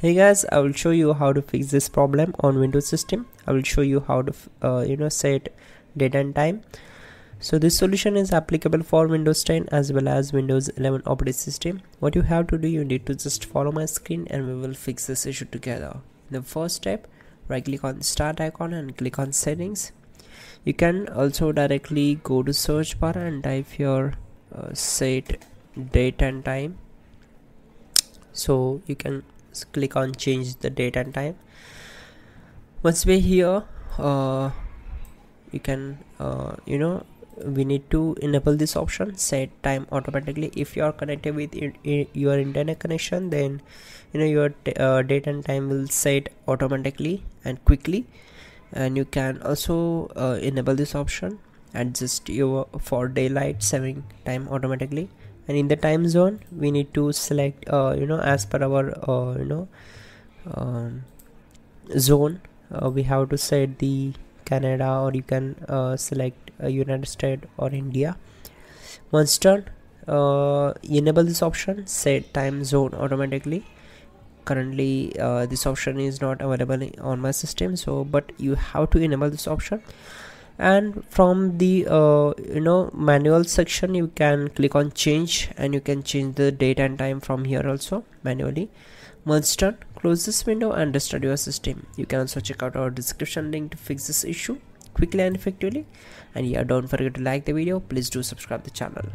hey guys i will show you how to fix this problem on windows system. I will show you how to uh, you know set date and time. So this solution is applicable for windows 10 as well as windows 11 operating system. What you have to do you need to just follow my screen and we will fix this issue together. The first step right click on start icon and click on settings. You can also directly go to search bar and type your uh, set date and time. So you can click on change the date and time. Once we're here uh, you can uh, you know we need to enable this option set time automatically. If you are connected with your internet connection then you know your uh, date and time will set automatically and quickly. And you can also uh, enable this option adjust your for daylight saving time automatically and in the time zone we need to select uh, you know as per our uh, you know um, zone uh, we have to set the Canada or you can uh, select uh, United States or India. Once done uh, enable this option set time zone automatically. Currently this option is not available on my system so but you have to enable this option and from the uh, you know manual section you can click on change and you can change the date and time from here also manually. Once done close this window and restart your system. You can also check out our description link to fix this issue quickly and effectively. And yeah don't forget to like the video. Please do subscribe the channel